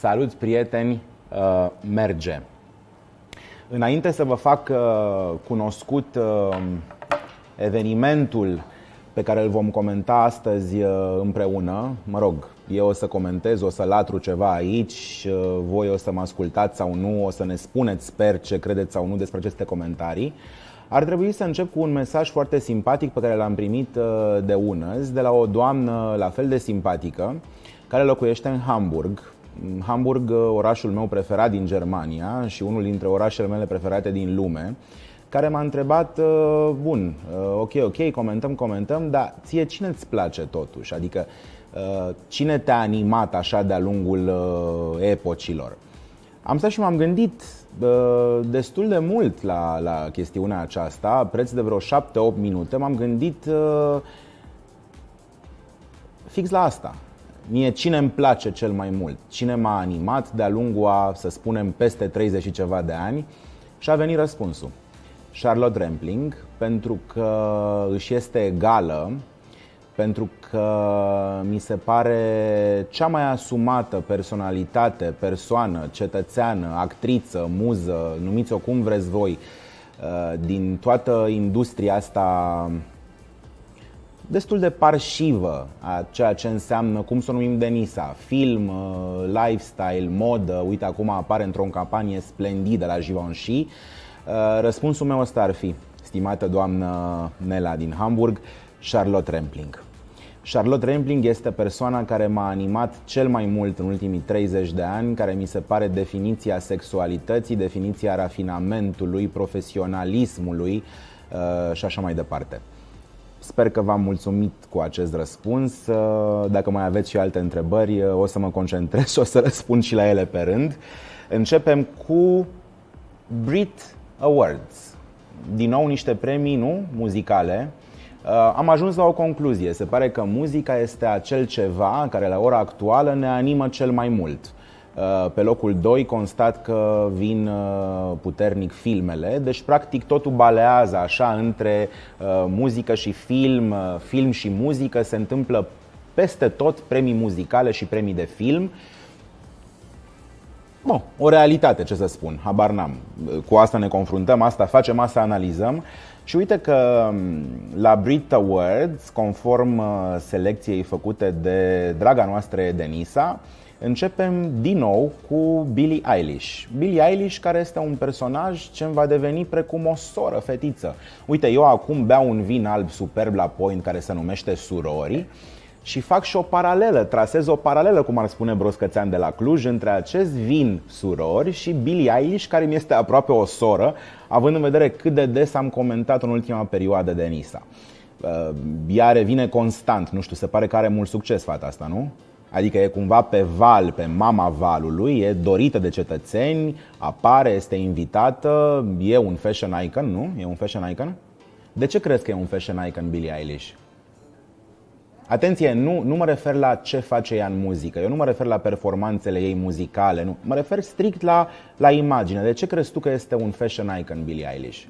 Salut, prieteni! Uh, merge. Înainte să vă fac uh, cunoscut uh, evenimentul pe care îl vom comenta astăzi împreună, mă rog, eu o să comentez, o să latru ceva aici, voi o să mă ascultați sau nu, o să ne spuneți, sper, ce credeți sau nu despre aceste comentarii. Ar trebui să încep cu un mesaj foarte simpatic pe care l-am primit de unăzi de la o doamnă la fel de simpatică care locuiește în Hamburg, Hamburg, orașul meu preferat din Germania și unul dintre orașele mele preferate din lume, care m-a întrebat, uh, bun, uh, ok, ok, comentăm, comentăm, dar ție cine îți place totuși? Adică uh, cine te-a animat așa de-a lungul epocilor? Am stat și m-am gândit destul de mult la, la chestiunea aceasta, preț de vreo 7-8 minute, m-am gândit fix la asta. Mie cine îmi place cel mai mult? Cine m-a animat de-a lungul a, să spunem, peste 30 și ceva de ani? Și a venit răspunsul. Charlotte Rampling, pentru că își este egală, pentru că mi se pare cea mai asumată personalitate, persoană, cetățeană, actriță, muză, numiți-o cum vreți voi, uh, din toată industria asta destul de parșivă a ceea ce înseamnă, cum să o numim Denisa, film, uh, lifestyle, modă, uite acum apare într-o campanie splendidă la Givenchy. Uh, răspunsul meu ăsta ar fi, stimată doamnă Nela din Hamburg, Charlotte Rampling. Charlotte Rampling este persoana care m-a animat cel mai mult în ultimii 30 de ani, care mi se pare definiția sexualității, definiția rafinamentului, profesionalismului uh, și așa mai departe. Sper că v-am mulțumit cu acest răspuns. Uh, dacă mai aveți și alte întrebări, uh, o să mă concentrez și o să răspund și la ele pe rând. Începem cu Brit Awards. Din nou niște premii, nu? Muzicale. Uh, am ajuns la o concluzie. Se pare că muzica este acel ceva care la ora actuală ne animă cel mai mult. Uh, pe locul 2 constat că vin uh, puternic filmele, deci practic totul balează așa între uh, muzică și film, film și muzică, se întâmplă peste tot premii muzicale și premii de film. Bun, o realitate, ce să spun, habar n-am. Cu asta ne confruntăm, asta facem, asta analizăm. Și uite că um, la Brit Awards, conform selecției făcute de draga noastră Denisa, Începem din nou cu Billie Eilish. Billie Eilish care este un personaj ce îmi va deveni precum o soră fetiță. Uite, eu acum beau un vin alb superb la Point care se numește Surori și fac și o paralelă, trasez o paralelă, cum ar spune Broscățean de la Cluj, între acest vin surori și Billie Eilish, care mi este aproape o soră, având în vedere cât de des am comentat în ultima perioadă de Nisa. Uh, ea revine constant, nu știu, se pare că are mult succes fata asta, nu? Adică e cumva pe val, pe mama valului, e dorită de cetățeni, apare, este invitată, e un fashion icon, nu? E un fashion icon? De ce crezi că e un fashion icon Billie Eilish? Atenție, nu, nu mă refer la ce face ea în muzică, eu nu mă refer la performanțele ei muzicale, nu. mă refer strict la, la imagine. De ce crezi tu că este un fashion icon Billie Eilish?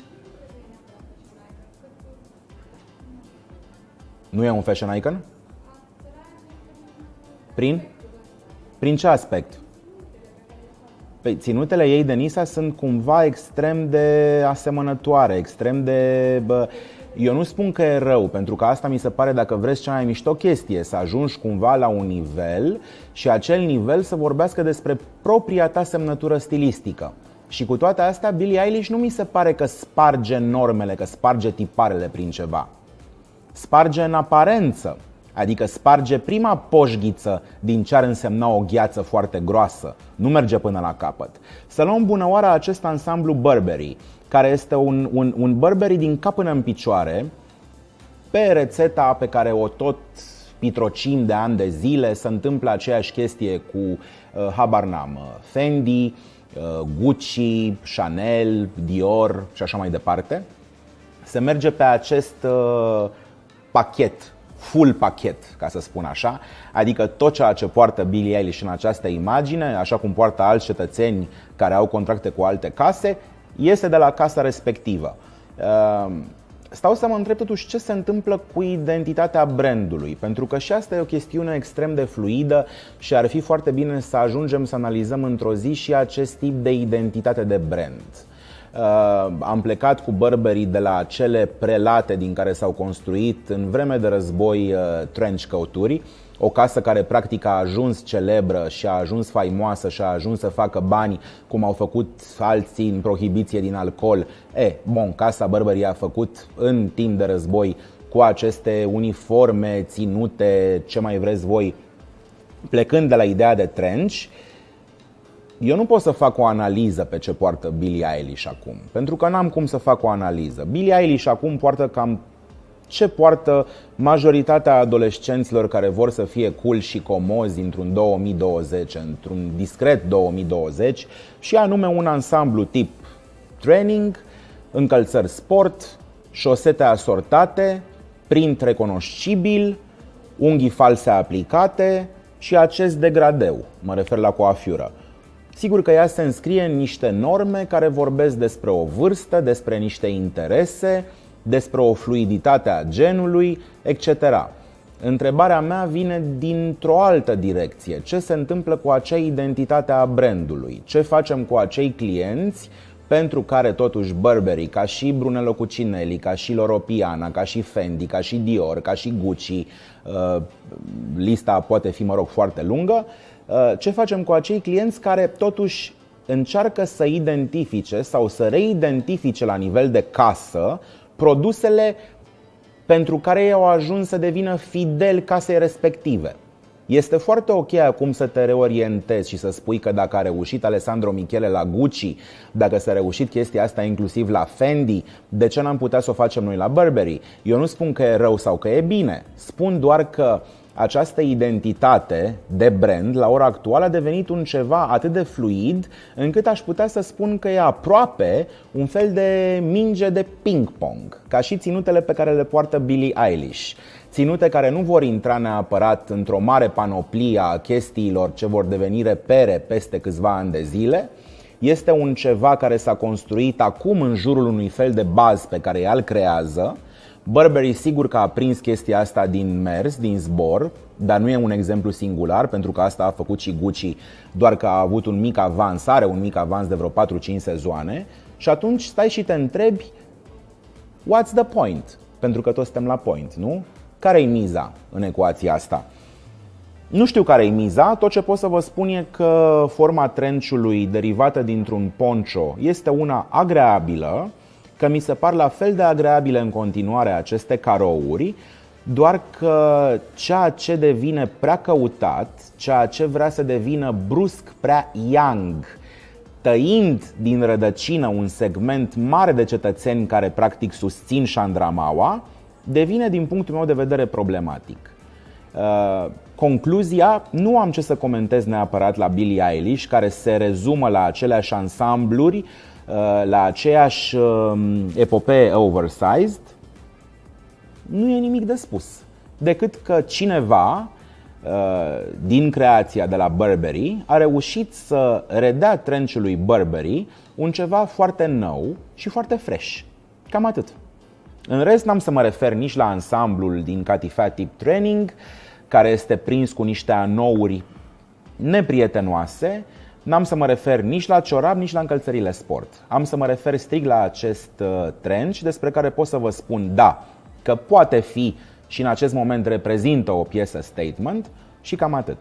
Nu e un fashion icon? Prin? Prin ce aspect? Păi, ținutele ei de Nisa sunt cumva extrem de asemănătoare, extrem de... Bă, eu nu spun că e rău, pentru că asta mi se pare, dacă vreți, cea mai mișto chestie, să ajungi cumva la un nivel și acel nivel să vorbească despre propria ta semnătură stilistică. Și cu toate astea, Billie Eilish nu mi se pare că sparge normele, că sparge tiparele prin ceva. Sparge în aparență, Adică sparge prima poșghiță din ce ar însemna o gheață foarte groasă. Nu merge până la capăt. Să luăm bună oară acest ansamblu Burberry, care este un, un, un Burberry din cap până în picioare, pe rețeta pe care o tot pitrocim de ani de zile, se întâmplă aceeași chestie cu uh, habar n-am, uh, Fendi, uh, Gucci, Chanel, Dior și așa mai departe. Se merge pe acest uh, pachet full pachet, ca să spun așa, adică tot ceea ce poartă Billie Eilish în această imagine, așa cum poartă alți cetățeni care au contracte cu alte case, este de la casa respectivă. Ehm, stau să mă întreb totuși ce se întâmplă cu identitatea brandului, pentru că și asta e o chestiune extrem de fluidă și ar fi foarte bine să ajungem să analizăm într-o zi și acest tip de identitate de brand. Uh, am plecat cu Burberry de la cele prelate din care s-au construit în vreme de război uh, trench coaturi, o casă care practic a ajuns celebră și a ajuns faimoasă și a ajuns să facă bani cum au făcut alții în prohibiție din alcool. E, bun, casa Burberry a făcut în timp de război cu aceste uniforme ținute, ce mai vreți voi, plecând de la ideea de trench, eu nu pot să fac o analiză pe ce poartă Billie Eilish acum, pentru că n-am cum să fac o analiză. Billie Eilish acum poartă cam ce poartă majoritatea adolescenților care vor să fie cool și comozi într-un 2020, într-un discret 2020 și anume un ansamblu tip training, încălțări sport, șosete asortate, print recunoscibil, unghii false aplicate și acest degradeu, mă refer la coafiură. Sigur că ea se înscrie în niște norme care vorbesc despre o vârstă, despre niște interese, despre o fluiditate a genului, etc. Întrebarea mea vine dintr-o altă direcție. Ce se întâmplă cu acea identitate a brandului? Ce facem cu acei clienți pentru care totuși Burberry, ca și Brunello Cucinelli, ca și Loro Piana, ca și Fendi, ca și Dior, ca și Gucci, uh, lista poate fi, mă rog, foarte lungă, uh, ce facem cu acei clienți care totuși încearcă să identifice sau să reidentifice la nivel de casă produsele pentru care ei au ajuns să devină fideli casei respective. Este foarte ok acum să te reorientezi și să spui că dacă a reușit Alessandro Michele la Gucci, dacă s-a reușit chestia asta inclusiv la Fendi, de ce n-am putea să o facem noi la Burberry? Eu nu spun că e rău sau că e bine, spun doar că această identitate de brand la ora actuală a devenit un ceva atât de fluid încât aș putea să spun că e aproape un fel de minge de ping-pong, ca și ținutele pe care le poartă Billie Eilish. Ținute care nu vor intra neapărat într-o mare panoplie a chestiilor ce vor deveni repere peste câțiva ani de zile, este un ceva care s-a construit acum în jurul unui fel de bază pe care el creează, Burberry sigur că a prins chestia asta din mers, din zbor, dar nu e un exemplu singular, pentru că asta a făcut și Gucci, doar că a avut un mic avans, are un mic avans de vreo 4-5 sezoane și atunci stai și te întrebi what's the point? Pentru că toți suntem la point, nu? Care e miza în ecuația asta? Nu știu care e miza, tot ce pot să vă spun e că forma trenciului derivată dintr-un poncho este una agreabilă, că mi se par la fel de agreabile în continuare aceste carouri, doar că ceea ce devine prea căutat, ceea ce vrea să devină brusc prea young, tăind din rădăcină un segment mare de cetățeni care practic susțin șandramaua, devine din punctul meu de vedere problematic. Uh, concluzia, nu am ce să comentez neapărat la Billie Eilish, care se rezumă la aceleași ansambluri Uh, la aceeași um, epopee oversized, nu e nimic de spus. Decât că cineva uh, din creația de la Burberry a reușit să redea trenchului Burberry un ceva foarte nou și foarte fresh. Cam atât. În rest, n-am să mă refer nici la ansamblul din Catifat Tip Training, care este prins cu niște anouri neprietenoase, N-am să mă refer nici la ciorap, nici la încălțările sport. Am să mă refer strict la acest uh, trench despre care pot să vă spun da, că poate fi și în acest moment reprezintă o piesă statement și cam atât.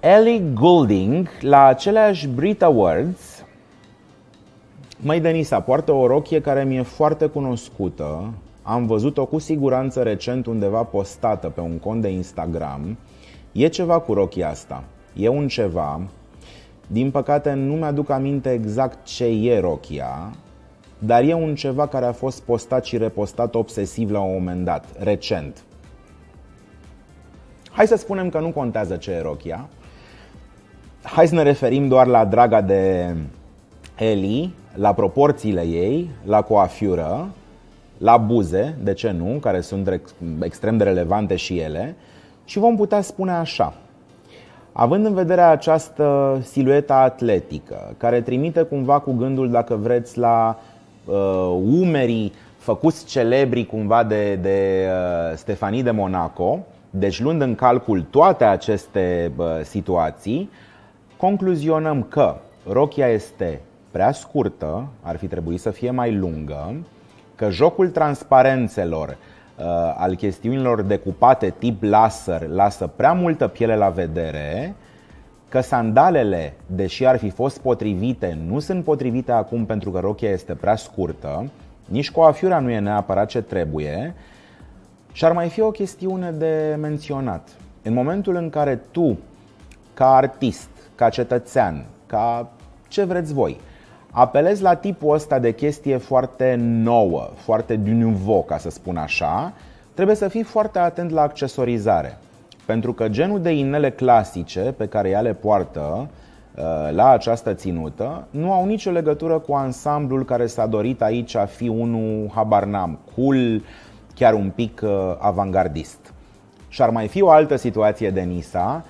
Ellie Goulding, la aceleași Brit Awards, Măi, Denisa, poartă o rochie care mi-e foarte cunoscută. Am văzut-o cu siguranță recent undeva postată pe un cont de Instagram. E ceva cu rochia asta e un ceva, din păcate nu mi-aduc aminte exact ce e rochia, dar e un ceva care a fost postat și repostat obsesiv la un moment dat, recent. Hai să spunem că nu contează ce e rochia. Hai să ne referim doar la draga de Eli, la proporțiile ei, la coafiură, la buze, de ce nu, care sunt extrem de relevante și ele, și vom putea spune așa – Având în vedere această siluetă atletică, care trimite cumva cu gândul, dacă vreți, la uh, umerii făcuți celebri cumva de, de uh, Stefanie de Monaco, deci luând în calcul toate aceste uh, situații, concluzionăm că rochia este prea scurtă, ar fi trebuit să fie mai lungă, că jocul transparențelor uh, al chestiunilor decupate tip laser lasă prea multă piele la vedere, că sandalele, deși ar fi fost potrivite, nu sunt potrivite acum pentru că rochia este prea scurtă, nici coafiura nu e neapărat ce trebuie și ar mai fi o chestiune de menționat. În momentul în care tu, ca artist, ca cetățean, ca ce vreți voi, apelezi la tipul ăsta de chestie foarte nouă, foarte du nouveau, ca să spun așa, trebuie să fii foarte atent la accesorizare. Pentru că genul de inele clasice pe care ea le poartă uh, la această ținută nu au nicio legătură cu ansamblul care s-a dorit aici a fi unul habar n-am, cool, chiar un pic uh, avangardist. Și ar mai fi o altă situație de Nisa.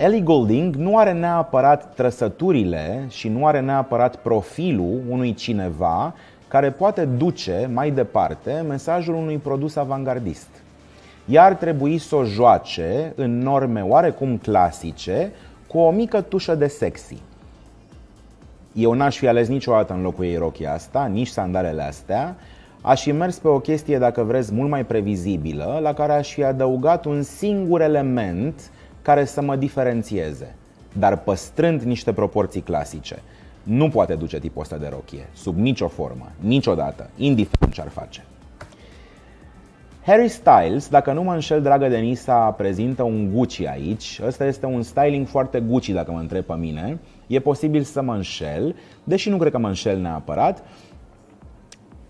Uh, Ellie Goulding nu are neapărat trăsăturile și nu are neapărat profilul unui cineva care poate duce mai departe mesajul unui produs avangardist. Ea ar trebui să o joace în norme oarecum clasice, cu o mică tușă de sexy. Eu n-aș fi ales niciodată în locul ei rochia asta, nici sandalele astea. Aș fi mers pe o chestie, dacă vreți, mult mai previzibilă, la care aș fi adăugat un singur element care să mă diferențieze, dar păstrând niște proporții clasice. Nu poate duce tipul ăsta de rochie, sub nicio formă, niciodată, indiferent ce ar face. Harry Styles, dacă nu mă înșel, dragă Denisa, prezintă un Gucci aici. Ăsta este un styling foarte Gucci, dacă mă întreb pe mine. E posibil să mă înșel, deși nu cred că mă înșel neapărat.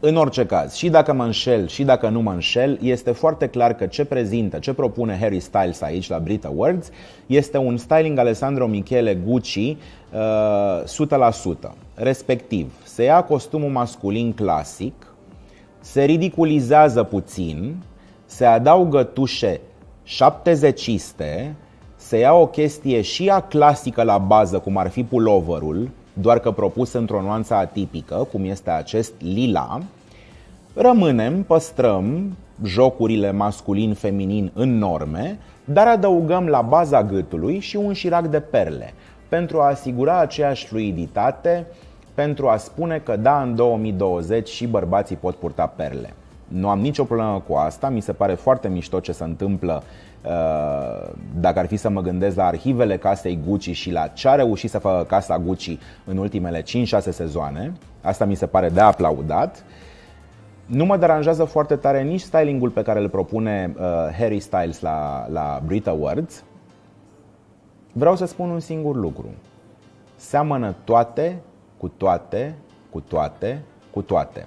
În orice caz, și dacă mă înșel și dacă nu mă înșel, este foarte clar că ce prezintă, ce propune Harry Styles aici la Brit Awards este un styling Alessandro Michele Gucci uh, 100%. Respectiv, se ia costumul masculin clasic, se ridiculizează puțin, se adaugă tușe șaptezeciste, se ia o chestie și ea clasică la bază, cum ar fi pulloverul, doar că propus într-o nuanță atipică, cum este acest lila, rămânem, păstrăm jocurile masculin-feminin în norme, dar adăugăm la baza gâtului și un șirac de perle, pentru a asigura aceeași fluiditate, pentru a spune că da, în 2020 și bărbații pot purta perle. Nu am nicio problemă cu asta, mi se pare foarte mișto ce se întâmplă uh, dacă ar fi să mă gândesc la arhivele casei Gucci și la ce a reușit să facă casa Gucci în ultimele 5-6 sezoane. Asta mi se pare de aplaudat. Nu mă deranjează foarte tare nici stylingul pe care îl propune uh, Harry Styles la, la Brit Awards. Vreau să spun un singur lucru. Seamănă toate cu toate, cu toate, cu toate.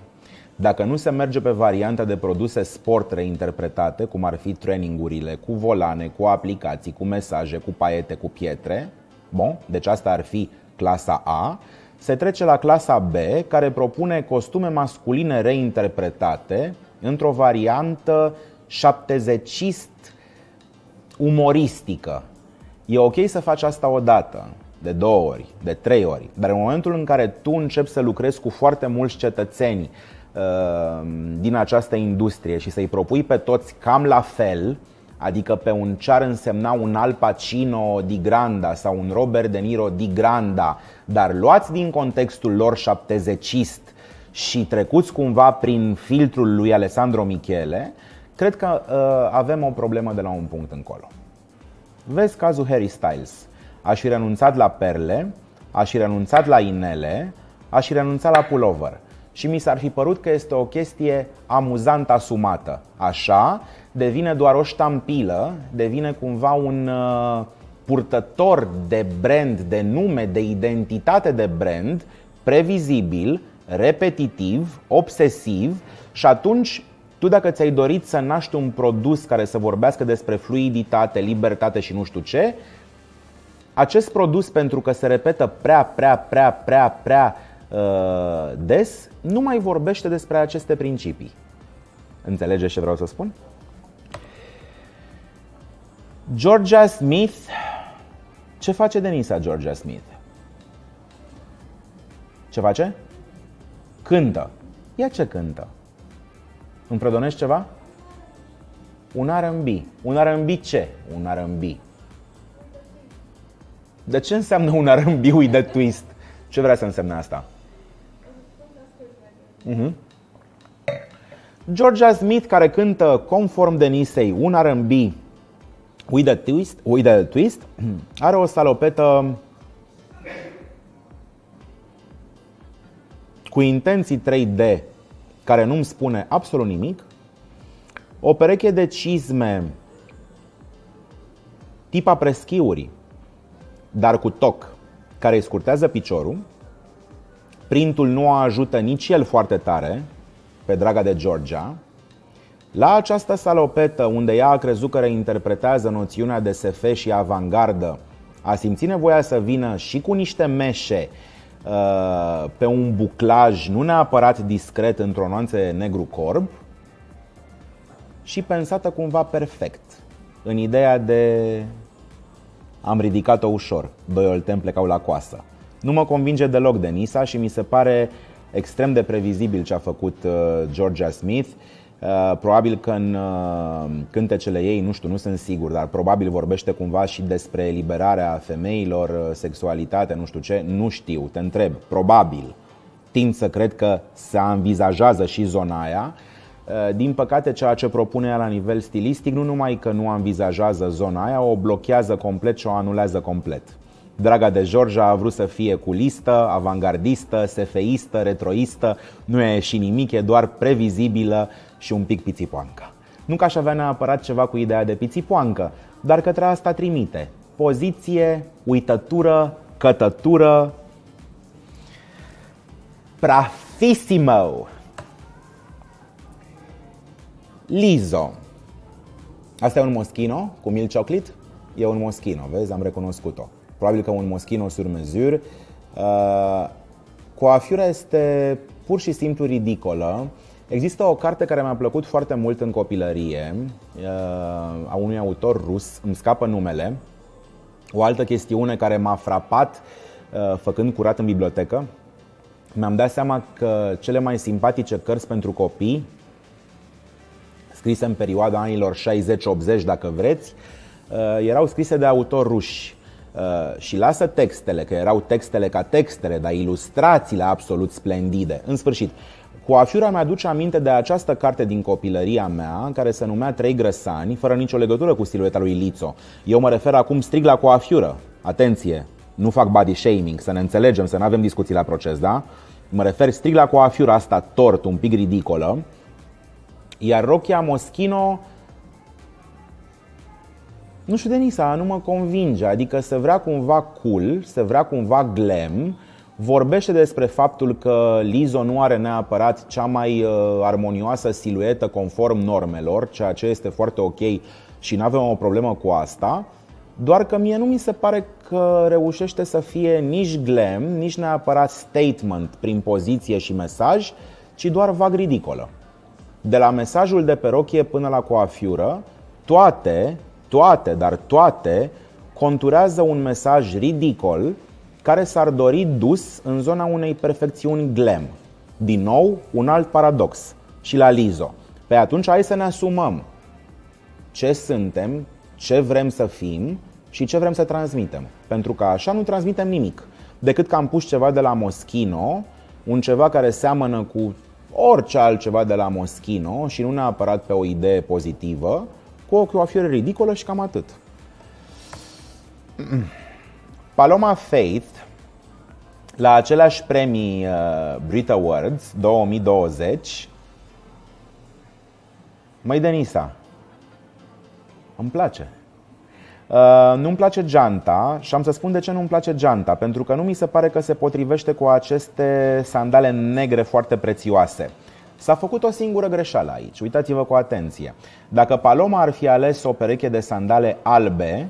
Dacă nu se merge pe varianta de produse sport reinterpretate, cum ar fi trainingurile, cu volane, cu aplicații, cu mesaje, cu paiete, cu pietre, bon, deci asta ar fi clasa A, se trece la clasa B, care propune costume masculine reinterpretate într-o variantă șaptezecist umoristică. E ok să faci asta odată, de două ori, de trei ori, dar în momentul în care tu începi să lucrezi cu foarte mulți cetățeni uh, din această industrie și să-i propui pe toți cam la fel, adică pe un ce ar însemna un Al Pacino di Granda sau un Robert De Niro di Granda, dar luați din contextul lor șaptezecist și trecuți cumva prin filtrul lui Alessandro Michele, cred că uh, avem o problemă de la un punct încolo. Vezi cazul Harry Styles aș fi renunțat la perle, aș fi renunțat la inele, aș fi renunțat la pullover. Și mi s-ar fi părut că este o chestie amuzant asumată. Așa, devine doar o ștampilă, devine cumva un uh, purtător de brand, de nume, de identitate de brand, previzibil, repetitiv, obsesiv și atunci tu dacă ți-ai dorit să naști un produs care să vorbească despre fluiditate, libertate și nu știu ce, acest produs, pentru că se repetă prea, prea, prea, prea, prea uh, des, nu mai vorbește despre aceste principii. Înțelegeți ce vreau să spun? Georgia Smith. Ce face Denisa Georgia Smith? Ce face? Cântă. Ia ce cântă? Îmi predonești ceva? Un R&B. Un R&B ce? Un R&B. De ce înseamnă un R&B with the twist? Ce vrea să însemne asta? Uh-huh. Georgia Smith, care cântă conform Denisei un R&B with a twist, with a twist are o salopetă cu intenții 3D care nu-mi spune absolut nimic, o pereche de cizme tipa preschiuri, dar cu toc, care îi scurtează piciorul. Printul nu o ajută nici el foarte tare, pe draga de Georgia. La această salopetă, unde ea a crezut că reinterpretează noțiunea de SF și avangardă, a simțit nevoia să vină și cu niște meșe uh, pe un buclaj nu neapărat discret într-o nuanțe negru corb și pensată cumva perfect în ideea de am ridicat-o ușor, doi oltem plecau la coasă. Nu mă convinge deloc Denisa și mi se pare extrem de previzibil ce a făcut uh, Georgia Smith. Uh, probabil că în uh, cântecele ei, nu știu, nu sunt sigur, dar probabil vorbește cumva și despre eliberarea femeilor, sexualitate, nu știu ce, nu știu, te întreb, probabil. Tind să cred că se învizajează și zona aia. Din păcate, ceea ce propune ea la nivel stilistic, nu numai că nu învizajează zona aia, o blochează complet și o anulează complet. Draga de George a vrut să fie culistă, avangardistă, sefeistă, retroistă, nu e și nimic, e doar previzibilă și un pic pițipoancă. Nu că aș avea neapărat ceva cu ideea de pițipoancă, dar către asta trimite. Poziție, uitătură, cătătură, prafissimo. Lizo. Asta e un moschino cu milk chocolate? E un moschino, vezi? Am recunoscut-o probabil că un moschino sur mesure. Uh, coafiura este pur și simplu ridicolă. Există o carte care mi-a plăcut foarte mult în copilărie, uh, a unui autor rus, îmi scapă numele. O altă chestiune care m-a frapat uh, făcând curat în bibliotecă, mi-am dat seama că cele mai simpatice cărți pentru copii, scrise în perioada anilor 60-80, dacă vreți, erau scrise de autori ruși. Uh, și lasă textele, că erau textele ca textele, dar ilustrațiile absolut splendide. În sfârșit, Coafiura mi-aduce aminte de această carte din copilăria mea, care se numea Trei grăsani, fără nicio legătură cu silueta lui Lițo. Eu mă refer acum strig la coafiură. Atenție, nu fac body shaming, să ne înțelegem, să nu avem discuții la proces, da? Mă refer strig la coafiura asta tort, un pic ridicolă. Iar rochia Moschino nu știu, Denisa, nu mă convinge. Adică să vrea cumva cool, să vrea cumva glam, vorbește despre faptul că Lizo nu are neapărat cea mai uh, armonioasă siluetă conform normelor, ceea ce este foarte ok și nu avem o problemă cu asta, doar că mie nu mi se pare că reușește să fie nici glam, nici neapărat statement prin poziție și mesaj, ci doar vag ridicolă. De la mesajul de perochie până la coafiură, toate toate, dar toate, conturează un mesaj ridicol care s-ar dori dus în zona unei perfecțiuni glam. Din nou, un alt paradox. Și la Lizo. Pe atunci hai să ne asumăm ce suntem, ce vrem să fim și ce vrem să transmitem. Pentru că așa nu transmitem nimic. Decât că am pus ceva de la Moschino, un ceva care seamănă cu orice altceva de la Moschino și nu neapărat pe o idee pozitivă, cu o coafură ridicolă și cam atât. Paloma Faith, la aceleași premii uh, Brit Awards 2020, Măi, Denisa, îmi place. Uh, nu-mi place geanta și am să spun de ce nu-mi place geanta, pentru că nu mi se pare că se potrivește cu aceste sandale negre foarte prețioase. S-a făcut o singură greșeală aici, uitați-vă cu atenție. Dacă Paloma ar fi ales o pereche de sandale albe,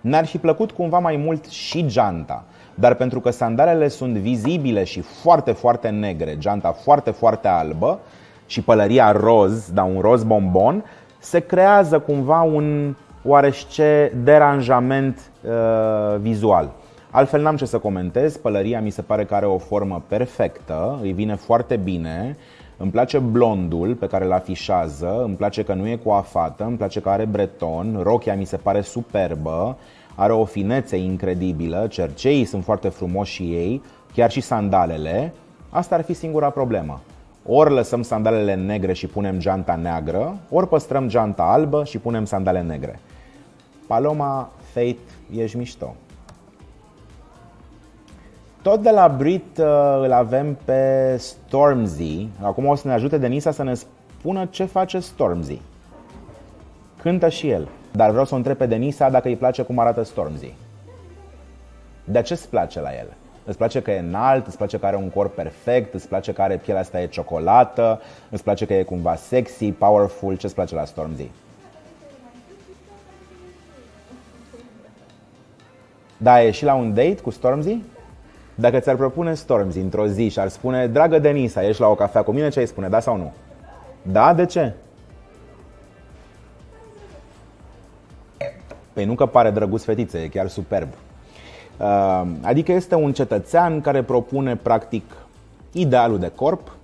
ne-ar fi plăcut cumva mai mult și geanta. Dar pentru că sandalele sunt vizibile și foarte, foarte negre, geanta foarte, foarte albă și pălăria roz, dar un roz bombon, se creează cumva un oarește deranjament uh, vizual. Altfel n-am ce să comentez, pălăria mi se pare că are o formă perfectă, îi vine foarte bine, îmi place blondul pe care îl afișează, îmi place că nu e coafată, îmi place că are breton, rochia mi se pare superbă, are o finețe incredibilă, cerceii sunt foarte frumoși și ei, chiar și sandalele. Asta ar fi singura problemă. Ori lăsăm sandalele negre și punem geanta neagră, ori păstrăm geanta albă și punem sandale negre. Paloma, Fate, ești mișto. Tot de la Brit uh, îl avem pe Stormzy. Acum o să ne ajute Denisa să ne spună ce face Stormzy. Cântă și el. Dar vreau să o întreb pe Denisa dacă îi place cum arată Stormzy. De ce îți place la el? Îți place că e înalt, îți place că are un corp perfect, îți place că are pielea asta e ciocolată, îți place că e cumva sexy, powerful, ce îți place la Stormzy? Da, e și la un date cu Stormzy? Dacă ți-ar propune Stormzy într-o zi și ar spune Dragă Denisa, ești la o cafea cu mine, ce ai spune? Da sau nu? Da? De ce? Păi nu că pare drăguț fetiță, e chiar superb. Uh, adică este un cetățean care propune practic idealul de corp,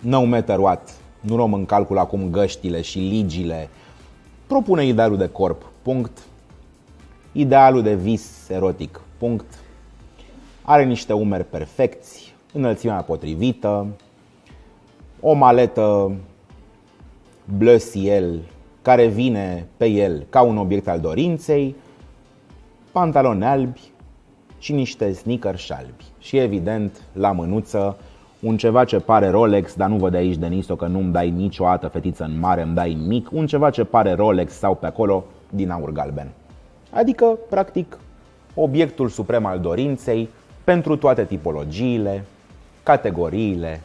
no matter what, nu luăm în calcul acum găștile și ligile, propune idealul de corp, punct. Idealul de vis erotic, punct. Are niște umeri perfecți, înălțimea potrivită, o maletă bleu ciel care vine pe el ca un obiect al dorinței, pantaloni albi și niște sneakers șalbi. Și evident, la mânuță, un ceva ce pare Rolex, dar nu văd de aici, Deniso, că nu-mi dai niciodată fetiță în mare, îmi dai mic, un ceva ce pare Rolex sau pe acolo din aur galben. Adică, practic, obiectul suprem al dorinței pentru toate tipologiile, categoriile,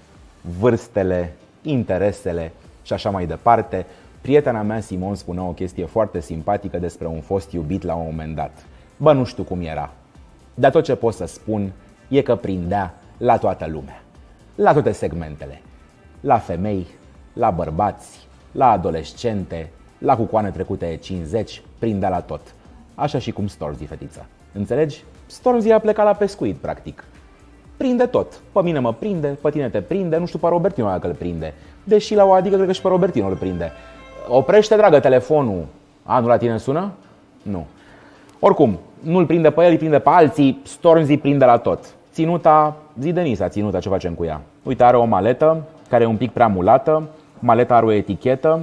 vârstele, interesele și așa mai departe. Prietena mea Simon spunea o chestie foarte simpatică despre un fost iubit la un moment dat. Bă, nu știu cum era, dar tot ce pot să spun e că prindea la toată lumea, la toate segmentele, la femei, la bărbați, la adolescente, la cucoane trecute 50, prindea la tot. Așa și cum Stormzy, fetița. Înțelegi? Stormzy a plecat la pescuit, practic. Prinde tot. Pe mine mă prinde, pe tine te prinde, nu știu pe Robertino dacă îl prinde. Deși la o adică cred că și pe Robertino îl prinde. Oprește, dragă, telefonul. A, nu la tine sună? Nu. Oricum, nu-l prinde pe el, îi prinde pe alții, Stormzy prinde la tot. Ținuta, zi Denisa, ținuta, ce facem cu ea? Uite, are o maletă care e un pic prea mulată, maleta are o etichetă,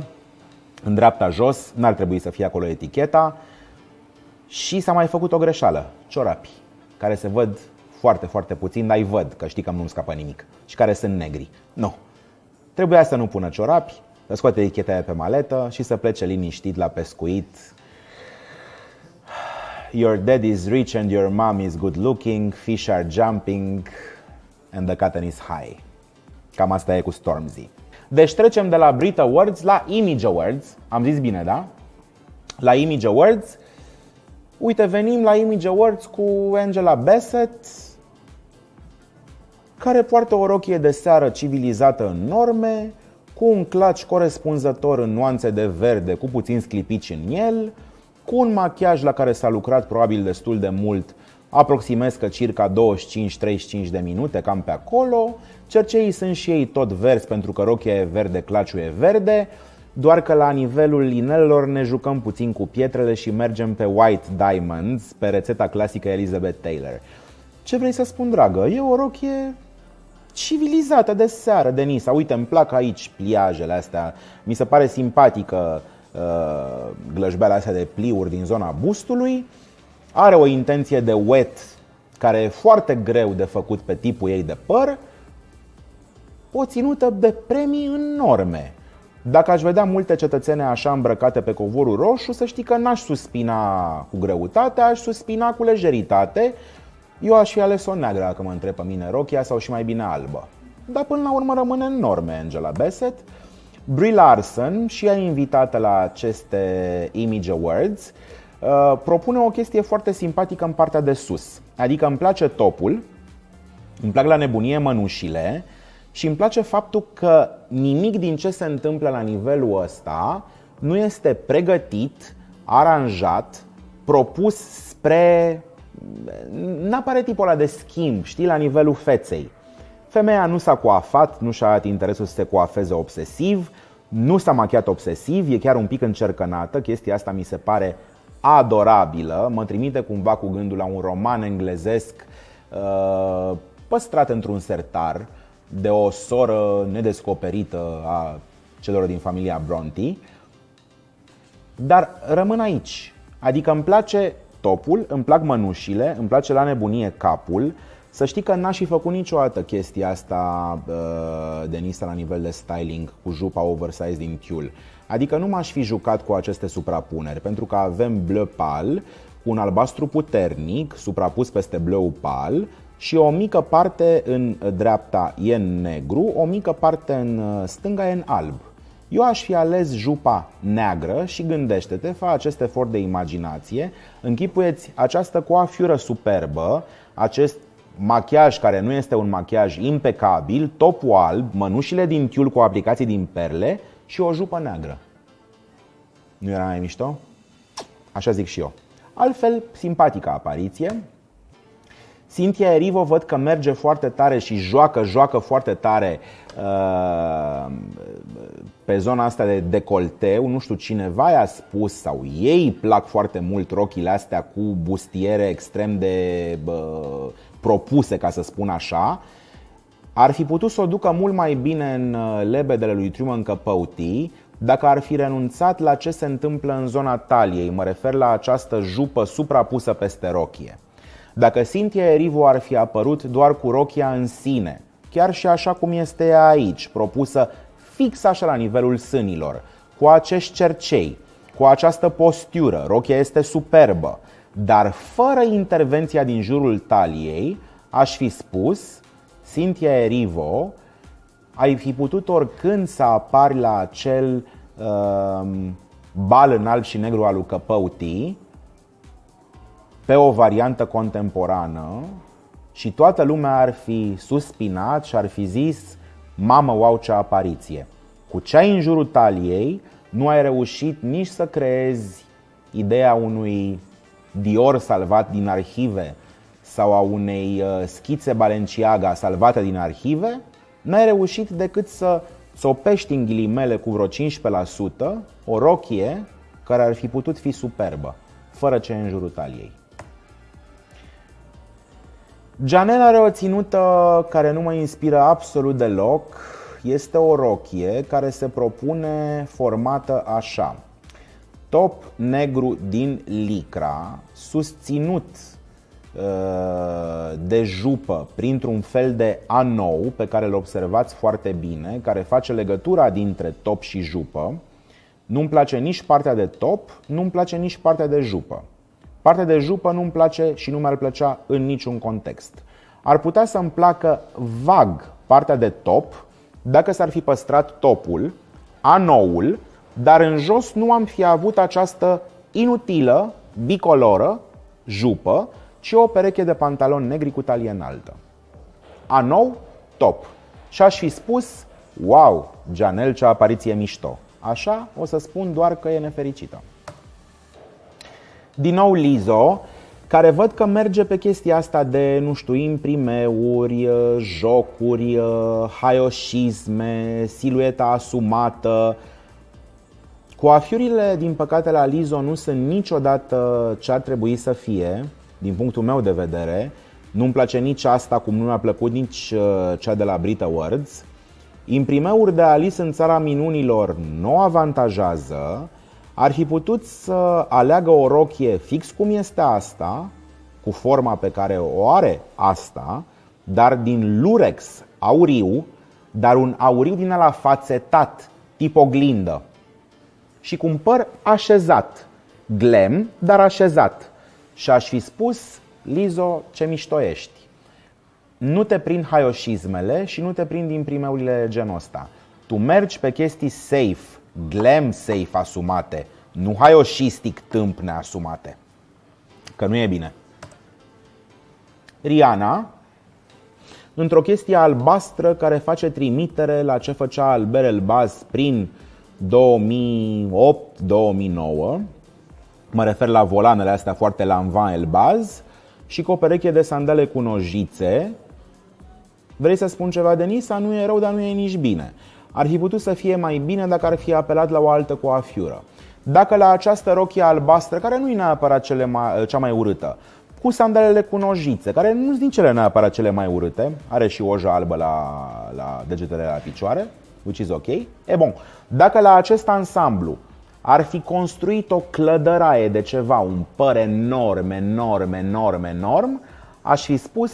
în dreapta jos, n-ar trebui să fie acolo eticheta și s-a mai făcut o greșeală, ciorapi, care se văd foarte, foarte puțin, dar îi văd, că știi că nu-mi scapă nimic, și care sunt negri. Nu. Trebuia să nu pună ciorapi, să scoate eticheta aia pe maletă și să plece liniștit la pescuit. Your dad is rich and your mom is good looking, fish are jumping and the cotton is high. Cam asta e cu Stormzy. Deci trecem de la Brit Awards la Image Awards. Am zis bine, da? La Image Awards. Uite, venim la Image Awards cu Angela Bassett, care poartă o rochie de seară civilizată în norme, cu un claci corespunzător în nuanțe de verde cu puțin sclipici în el, cu un machiaj la care s-a lucrat probabil destul de mult, aproximez că circa 25-35 de minute, cam pe acolo. Cerceii sunt și ei tot verzi pentru că rochia e verde, claciul e verde, doar că la nivelul inelelor ne jucăm puțin cu pietrele și mergem pe White Diamonds, pe rețeta clasică Elizabeth Taylor. Ce vrei să spun, dragă? E o rochie civilizată de seară, Denisa. Uite, îmi plac aici pliajele astea. Mi se pare simpatică uh, glăjbeala astea de pliuri din zona bustului. Are o intenție de wet care e foarte greu de făcut pe tipul ei de păr. O ținută de premii în norme. Dacă aș vedea multe cetățene așa îmbrăcate pe covorul roșu, să știi că n-aș suspina cu greutate, aș suspina cu lejeritate eu aș fi ales o neagră dacă mă întreb pe mine rochia sau și mai bine albă. Dar până la urmă rămâne în norme Angela Bassett. Brie Larson, și ea invitată la aceste Image Awards, uh, propune o chestie foarte simpatică în partea de sus. Adică îmi place topul, îmi plac la nebunie mănușile și îmi place faptul că nimic din ce se întâmplă la nivelul ăsta nu este pregătit, aranjat, propus spre n-apare tipul ăla de schimb, știi, la nivelul feței. Femeia nu s-a coafat, nu și-a dat interesul să se coafeze obsesiv, nu s-a machiat obsesiv, e chiar un pic încercănată, chestia asta mi se pare adorabilă, mă trimite cumva cu gândul la un roman englezesc uh, păstrat într-un sertar de o soră nedescoperită a celor din familia Bronte. Dar rămân aici. Adică îmi place topul, îmi plac mănușile, îmi place la nebunie capul. Să știi că n-aș fi făcut niciodată chestia asta uh, de Nista la nivel de styling cu jupa oversize din tiul. Adică nu m-aș fi jucat cu aceste suprapuneri, pentru că avem bleu pal cu un albastru puternic suprapus peste bleu pal și o mică parte în dreapta e în negru, o mică parte în uh, stânga e în alb. Eu aș fi ales jupa neagră și gândește-te, fă acest efort de imaginație, închipuieți această coafiură superbă, acest machiaj care nu este un machiaj impecabil, topul alb, mănușile din tiul cu aplicații din perle și o jupă neagră. Nu era mai mișto? Așa zic și eu. Altfel, simpatică apariție, Cynthia Erivo văd că merge foarte tare și joacă, joacă foarte tare uh, pe zona asta de decolteu. Nu știu, cineva i-a spus sau ei plac foarte mult rochile astea cu bustiere extrem de uh, propuse, ca să spun așa. Ar fi putut să o ducă mult mai bine în uh, lebedele lui Truman Capote dacă ar fi renunțat la ce se întâmplă în zona taliei. Mă refer la această jupă suprapusă peste rochie. Dacă Cynthia Erivo ar fi apărut doar cu rochia în sine, chiar și așa cum este ea aici, propusă fix așa la nivelul sânilor, cu acești cercei, cu această postură, rochia este superbă, dar fără intervenția din jurul taliei, aș fi spus, Cynthia Erivo, ai fi putut oricând să apari la acel uh, bal în alb și negru al lui Căpăutii, pe o variantă contemporană și toată lumea ar fi suspinat și ar fi zis Mamă, wow, ce apariție! Cu ce ai în jurul taliei, nu ai reușit nici să creezi ideea unui Dior salvat din arhive sau a unei uh, schițe Balenciaga salvate din arhive, n-ai reușit decât să țopești în ghilimele cu vreo 15% o rochie care ar fi putut fi superbă, fără ce în jurul taliei. Janel are o ținută care nu mă inspiră absolut deloc. Este o rochie care se propune formată așa. Top negru din licra, susținut uh, de jupă printr-un fel de anou pe care îl observați foarte bine, care face legătura dintre top și jupă. Nu-mi place nici partea de top, nu-mi place nici partea de jupă. Partea de jupă nu-mi place și nu mi-ar plăcea în niciun context. Ar putea să-mi placă vag partea de top dacă s-ar fi păstrat topul, anoul, dar în jos nu am fi avut această inutilă, bicoloră, jupă, ci o pereche de pantaloni negri cu talie înaltă. Anou, top. Și aș fi spus, wow, Janel ce apariție mișto. Așa o să spun doar că e nefericită. Din nou Lizo, care văd că merge pe chestia asta de, nu știu, imprimeuri, uh, jocuri, uh, haioșisme, silueta asumată. Coafiurile, din păcate, la Lizo nu sunt niciodată ce ar trebui să fie, din punctul meu de vedere. Nu-mi place nici asta, cum nu mi-a plăcut nici uh, cea de la Brit Awards. Imprimeuri de Alice în țara minunilor nu avantajează, ar fi putut să aleagă o rochie fix cum este asta, cu forma pe care o are asta, dar din lurex auriu, dar un auriu din ala fațetat, tip oglindă. Și cu un păr așezat, glam, dar așezat. Și aș fi spus, Lizo, ce mișto ești. Nu te prind haioșismele și nu te prind din primeurile genul ăsta. Tu mergi pe chestii safe, glam safe asumate, nu haioșistic tâmp neasumate. Că nu e bine. Riana, într-o chestie albastră care face trimitere la ce făcea Albert Elbaz prin 2008-2009, mă refer la volanele astea foarte la Elbaz, și cu o pereche de sandale cu nojițe, vrei să spun ceva de Nisa? Nu e rău, dar nu e nici bine. Ar fi putut să fie mai bine dacă ar fi apelat la o altă coafiură. Dacă la această rochie albastră, care nu e neapărat cele mai, cea mai urâtă, cu sandalele cu nojițe, care nu sunt din cele neapărat cele mai urâte, are și oja albă la, la degetele la picioare, which is ok. E bun, dacă la acest ansamblu ar fi construit o clădăraie de ceva, un păr enorm, enorm, enorm, enorm, aș fi spus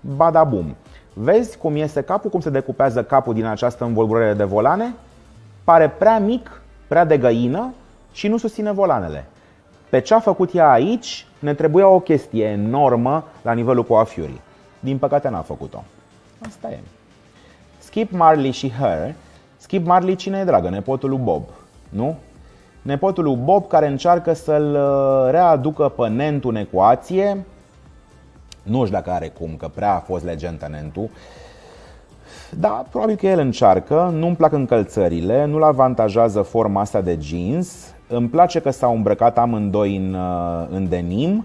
badabum. Vezi cum iese capul, cum se decupează capul din această învolburare de volane? Pare prea mic, prea de găină și nu susține volanele. Pe ce a făcut ea aici, ne trebuia o chestie enormă la nivelul coafiurii. Din păcate n-a făcut-o. Asta e. Skip Marley și Her. Skip Marley cine e dragă? Nepotul lui Bob, nu? Nepotul lui Bob care încearcă să-l uh, readucă pe Nentu în ecuație. Nu știu dacă are cum, că prea a fost legendă Nentu. Da, probabil că el încearcă, nu-mi plac încălțările, nu-l avantajează forma asta de jeans, îmi place că s-au îmbrăcat amândoi în, uh, în denim.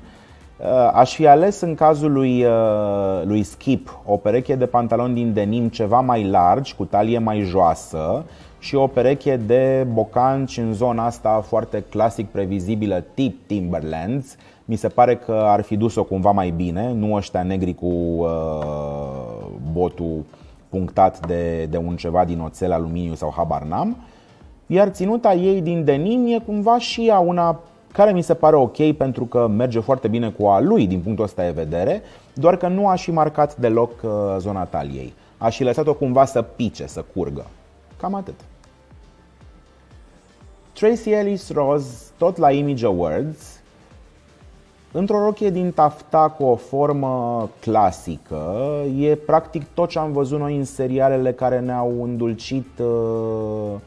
Uh, aș fi ales în cazul lui, uh, lui Skip o pereche de pantaloni din denim ceva mai largi, cu talie mai joasă și o pereche de bocanci în zona asta foarte clasic previzibilă tip Timberlands. Mi se pare că ar fi dus-o cumva mai bine, nu ăștia negri cu uh, botul punctat de, de un ceva din oțel, aluminiu sau habar n-am. Iar ținuta ei din denim e cumva și ea una care mi se pare ok pentru că merge foarte bine cu a lui din punctul ăsta de vedere, doar că nu aș fi marcat deloc uh, zona taliei. Aș fi lăsat-o cumva să pice, să curgă. Cam atât. Tracy Ellis Rose, tot la Image Awards, într-o rochie din tafta cu o formă clasică, e practic tot ce am văzut noi în serialele care ne-au îndulcit uh,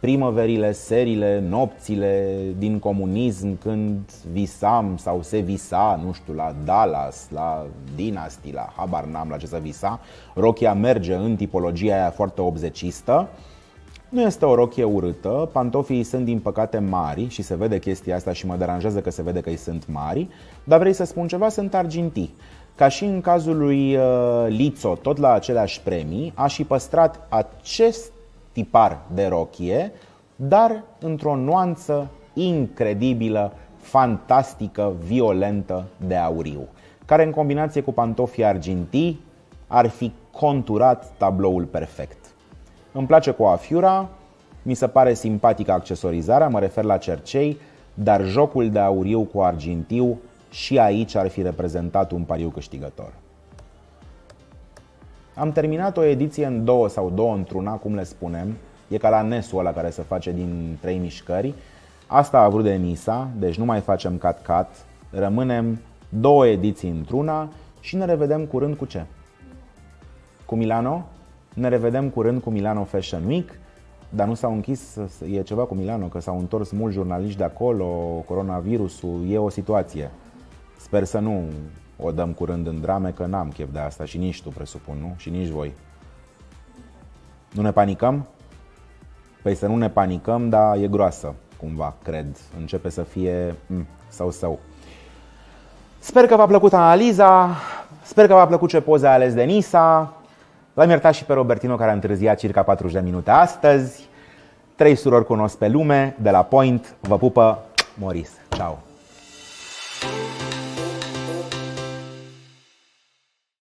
primăverile, serile, nopțile din comunism când visam sau se visa, nu știu, la Dallas, la Dynasty, la habar n-am la ce să visa. Rochia merge în tipologia aia foarte obzecistă. Nu este o rochie urâtă, pantofii sunt din păcate mari și se vede chestia asta și mă deranjează că se vede că îi sunt mari, dar vrei să spun ceva, sunt argintii. Ca și în cazul lui uh, Lizo, tot la aceleași premii, a și păstrat acest tipar de rochie, dar într-o nuanță incredibilă, fantastică, violentă de auriu, care în combinație cu pantofii argintii ar fi conturat tabloul perfect. Îmi place cu afiura, mi se pare simpatică accesorizarea, mă refer la cercei, dar jocul de auriu cu argintiu și aici ar fi reprezentat un pariu câștigător. Am terminat o ediție în două sau două într-una, cum le spunem. E ca la NES-ul ăla care se face din trei mișcări. Asta a vrut de Nisa, deci nu mai facem cat-cat. Rămânem două ediții într-una și ne revedem curând cu ce? Cu Milano? Ne revedem curând cu Milano Fashion Week, dar nu s-au închis, e ceva cu Milano, că s-au întors mulți jurnaliști de acolo, coronavirusul, e o situație. Sper să nu o dăm curând în drame, că n-am chef de asta și nici tu, presupun, nu? Și nici voi. Nu ne panicăm? Păi să nu ne panicăm, dar e groasă, cumva, cred. Începe să fie mm, sau sau. Sper că v-a plăcut analiza, sper că v-a plăcut ce poze a ales de Nisa. L-am iertat și pe Robertino care a întârziat circa 40 de minute astăzi. Trei surori cunosc pe lume, de la Point. Vă pupă, Moris. Ciao.